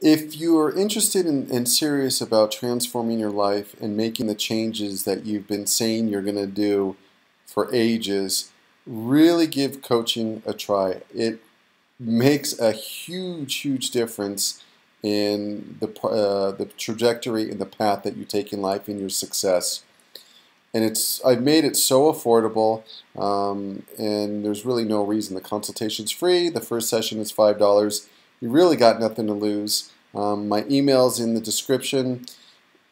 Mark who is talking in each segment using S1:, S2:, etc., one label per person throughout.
S1: If you're interested in, and serious about transforming your life and making the changes that you've been saying you're going to do for ages, really give coaching a try. It makes a huge, huge difference in the, uh, the trajectory and the path that you take in life and your success. And it's I've made it so affordable, um, and there's really no reason. The consultation's free. The first session is five dollars. You really got nothing to lose. Um, my email's in the description.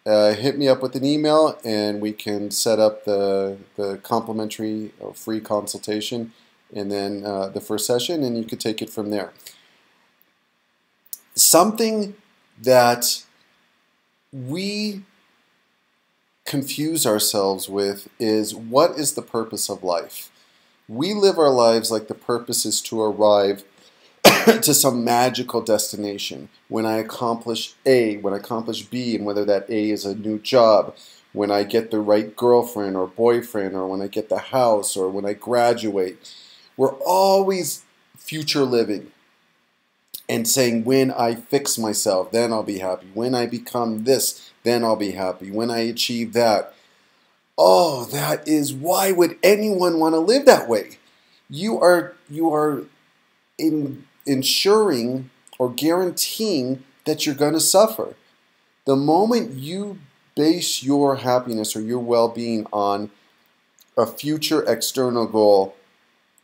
S1: Uh, hit me up with an email, and we can set up the the complimentary or free consultation, and then uh, the first session, and you could take it from there something that we confuse ourselves with is what is the purpose of life? We live our lives like the purpose is to arrive to some magical destination. When I accomplish A, when I accomplish B, and whether that A is a new job, when I get the right girlfriend or boyfriend, or when I get the house, or when I graduate. We're always future living and saying, when I fix myself, then I'll be happy. When I become this, then I'll be happy. When I achieve that. Oh, that is why would anyone want to live that way? You are you are in, ensuring or guaranteeing that you're going to suffer. The moment you base your happiness or your well-being on a future external goal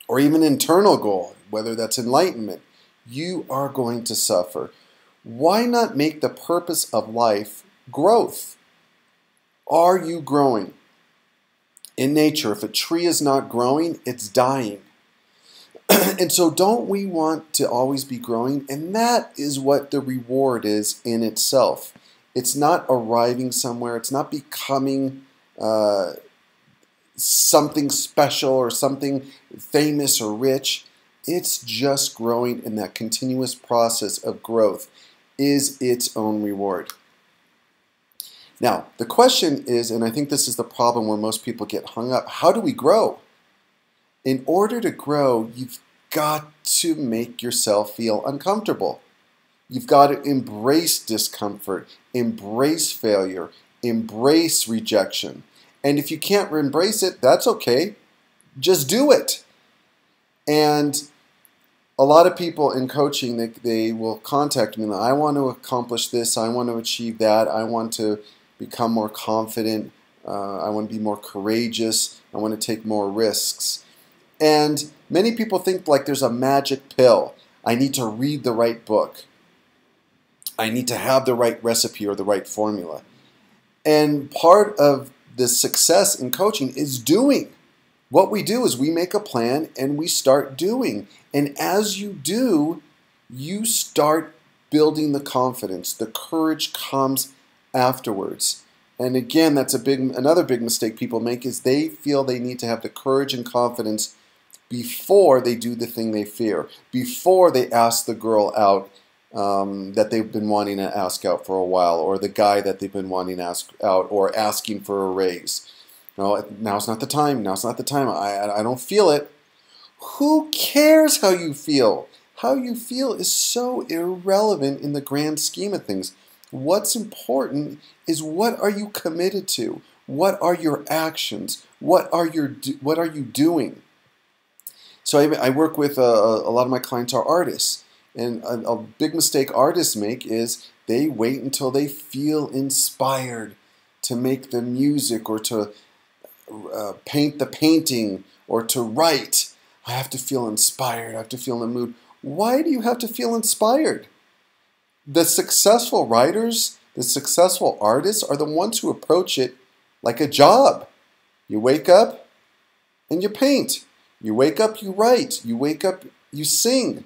S1: or even internal goal, whether that's enlightenment, you are going to suffer. Why not make the purpose of life growth? Are you growing? In nature, if a tree is not growing, it's dying. and so, don't we want to always be growing? And that is what the reward is in itself. It's not arriving somewhere, it's not becoming uh, something special or something famous or rich. It's just growing, and that continuous process of growth is its own reward. Now, the question is, and I think this is the problem where most people get hung up how do we grow? In order to grow, you've got to make yourself feel uncomfortable. You've got to embrace discomfort, embrace failure, embrace rejection. And if you can't embrace it, that's okay. Just do it. And a lot of people in coaching, they, they will contact me. I want to accomplish this. I want to achieve that. I want to become more confident. Uh, I want to be more courageous. I want to take more risks. And many people think like there's a magic pill. I need to read the right book. I need to have the right recipe or the right formula. And part of the success in coaching is doing. What we do is we make a plan and we start doing. And as you do, you start building the confidence. The courage comes afterwards. And again, that's a big another big mistake people make is they feel they need to have the courage and confidence before they do the thing they fear, before they ask the girl out um, that they've been wanting to ask out for a while, or the guy that they've been wanting to ask out, or asking for a raise. No, now's not the time. Now's not the time. I, I don't feel it. Who cares how you feel? How you feel is so irrelevant in the grand scheme of things. What's important is what are you committed to? What are your actions? What are your what are you doing? So I, I work with a, a, lot of my clients are artists, and a, a big mistake artists make is they wait until they feel inspired to make the music or to uh, paint the painting or to write, I have to feel inspired. I have to feel in the mood. Why do you have to feel inspired? The successful writers, the successful artists are the ones who approach it like a job. You wake up and you paint. You wake up, you write. You wake up, you sing.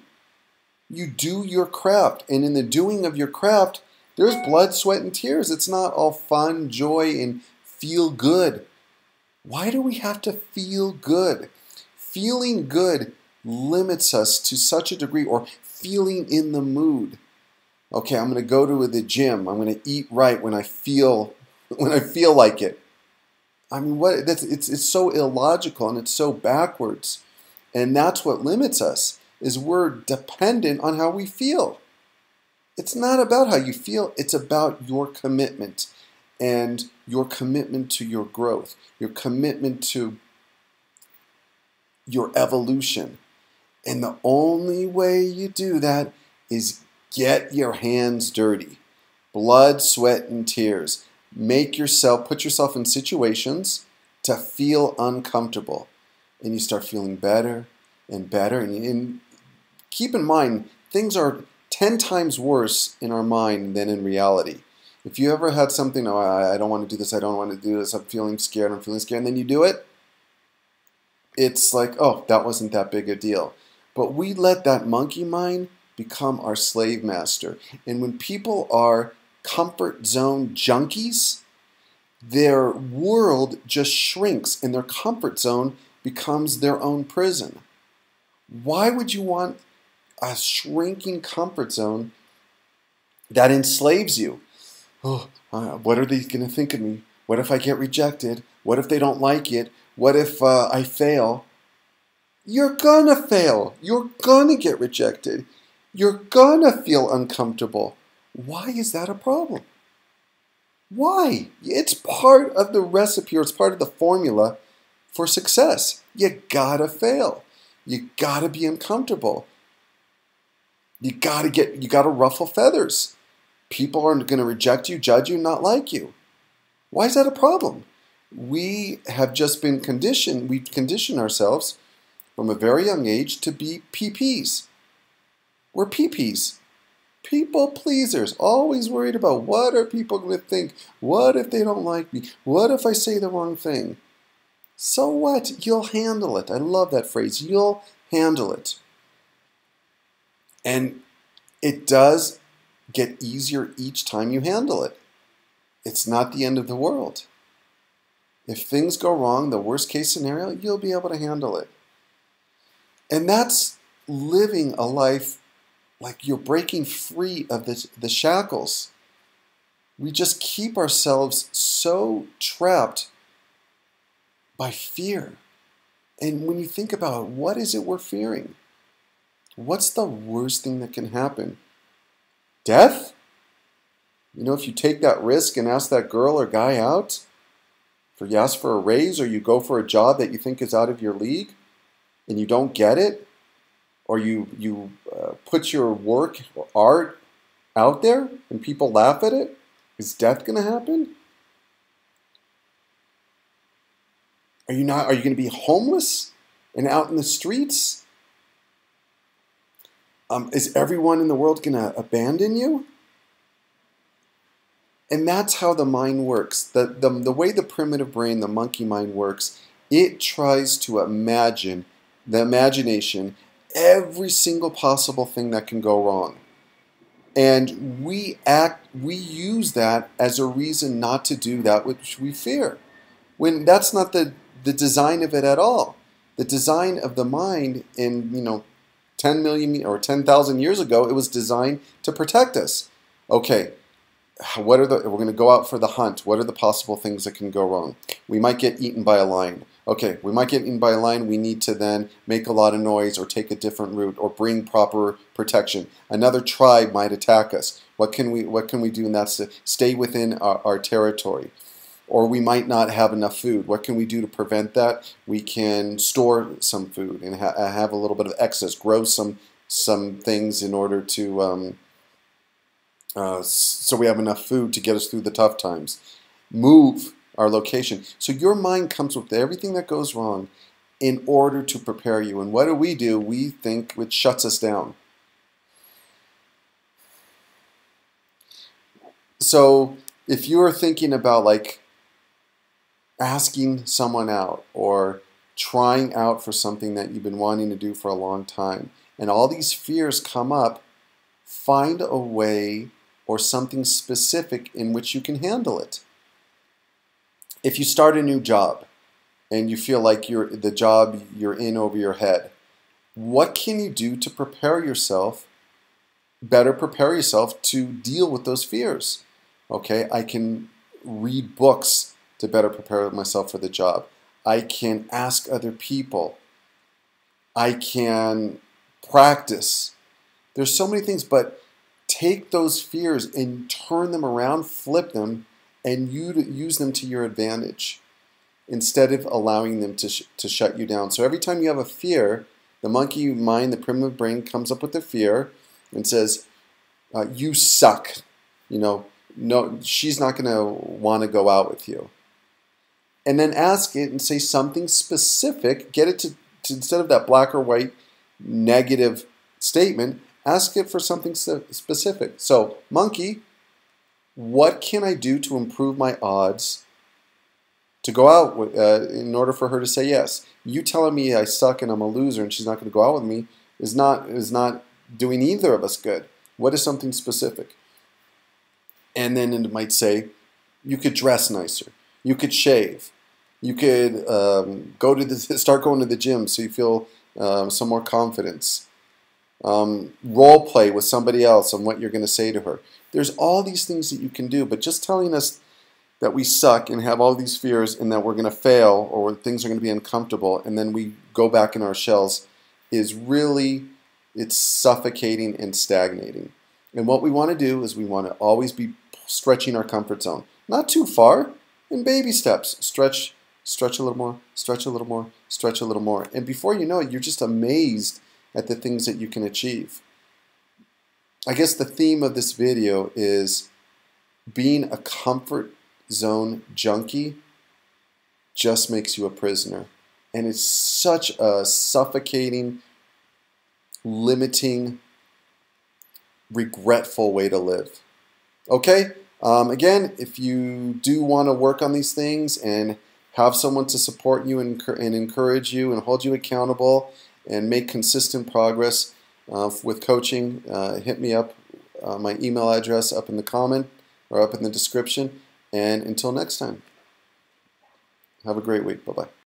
S1: You do your craft. And in the doing of your craft, there's blood, sweat, and tears. It's not all fun, joy, and feel good. Why do we have to feel good? Feeling good limits us to such a degree, or feeling in the mood. Okay, I'm going to go to the gym. I'm going to eat right when I feel when I feel like it. I mean, what? That's it's it's so illogical and it's so backwards, and that's what limits us. Is we're dependent on how we feel. It's not about how you feel, it's about your commitment and your commitment to your growth, your commitment to your evolution. And the only way you do that is get your hands dirty. Blood, sweat, and tears. Make yourself, put yourself in situations to feel uncomfortable. And you start feeling better and better. And, and keep in mind, things are 10 times worse in our mind than in reality. If you ever had something, oh, I, I don't want to do this, I don't want to do this, I'm feeling scared, I'm feeling scared, and then you do it, it's like, oh, that wasn't that big a deal. But we let that monkey mind become our slave master. And when people are comfort zone junkies, their world just shrinks and their comfort zone becomes their own prison. Why would you want a shrinking comfort zone that enslaves you? Oh, uh, what are they going to think of me? What if I get rejected? What if they don't like it? What if uh, I fail? You're gonna fail. You're gonna get rejected. You're gonna feel uncomfortable. Why is that a problem? Why? It's part of the recipe or it's part of the formula for success. You gotta fail. You gotta be uncomfortable. You gotta get you gotta ruffle feathers. People aren't gonna reject you, judge you, not like you. Why is that a problem? we have just been conditioned, we condition ourselves from a very young age to be PPs. We're PPs. People pleasers, always worried about what are people going to think? What if they don't like me? What if I say the wrong thing? So what? You'll handle it. I love that phrase. You'll handle it. And it does get easier each time you handle it. It's not the end of the world. If things go wrong, the worst case scenario, you'll be able to handle it. And that's living a life like you're breaking free of the, the shackles. We just keep ourselves so trapped by fear. And when you think about it, what is it we're fearing? What's the worst thing that can happen? Death? You know, if you take that risk and ask that girl or guy out, for you ask for a raise or you go for a job that you think is out of your league and you don't get it, or you you uh, put your work or art out there and people laugh at it, is death going to happen? Are you not? Are you going to be homeless and out in the streets? Um, is everyone in the world going to abandon you? And that's how the mind works. The, the, the way the primitive brain, the monkey mind works, it tries to imagine, the imagination, every single possible thing that can go wrong. And we act, we use that as a reason not to do that which we fear. When that's not the, the design of it at all. The design of the mind in, you know, 10 million or 10,000 years ago, it was designed to protect us. Okay, what are the we're going to go out for the hunt what are the possible things that can go wrong we might get eaten by a lion okay we might get in by a lion. We need to then make a lot of noise or take a different route or bring proper protection. Another tribe might attack us. What can we what can we do and that's to stay within our, our territory? Or we might not have enough food. What can we do to prevent that? We can store some food and ha have a little bit of excess grow some some things in order to um, uh, so we have enough food to get us through the tough times. Move our location. So your mind comes with everything that goes wrong in order to prepare you. And what do we do? We think it shuts us down. So if you are thinking about like asking someone out or trying out for something that you've been wanting to do for a long time, and all these fears come up, find a way or something specific in which you can handle it. If you start a new job and you feel like you're the job you're in over your head, what can you do to prepare yourself, better prepare yourself to deal with those fears? Okay, I can read books to better prepare myself for the job. I can ask other people. I can practice. There's so many things, but take those fears and turn them around, flip them, and you use them to your advantage instead of allowing them to, sh to shut you down. So every time you have a fear, the monkey mind, the primitive brain, comes up with the fear and says, uh, "You suck." You know, no, she's not going to want to go out with you. And then ask it and say something specific. Get it to, to instead of that black or white negative statement, ask it for something specific. So, monkey, what can I do to improve my odds to go out with, uh, in order for her to say yes? You telling me I suck and I'm a loser and she's not going to go out with me is not is not doing either of us good. What is something specific? And then it might say, you could dress nicer, you could shave, you could um, go to the start going to the gym so you feel um, some more confidence. Um, role play with somebody else on what you're going to say to her. There's all these things that you can do, but just telling us that we suck and have all these fears and that we're going to fail or things are going to be uncomfortable and then we go back in our shells is really it's suffocating and stagnating. And what we want to do is we want to always be stretching our comfort zone. Not too far, in baby steps. Stretch, stretch a little more, stretch a little more, stretch a little more. And before you know it, you're just amazed at the things that you can achieve. I guess the theme of this video is being a comfort zone junkie just makes you a prisoner. And it's such a suffocating, limiting, regretful way to live. Okay? Um, again, if you do want to work on these things and have someone to support you and, and encourage you and hold you accountable and make consistent progress uh, with coaching, uh, hit me up. Uh, my email address up in the comment or up in the description. And until next time, have a great week. Bye bye.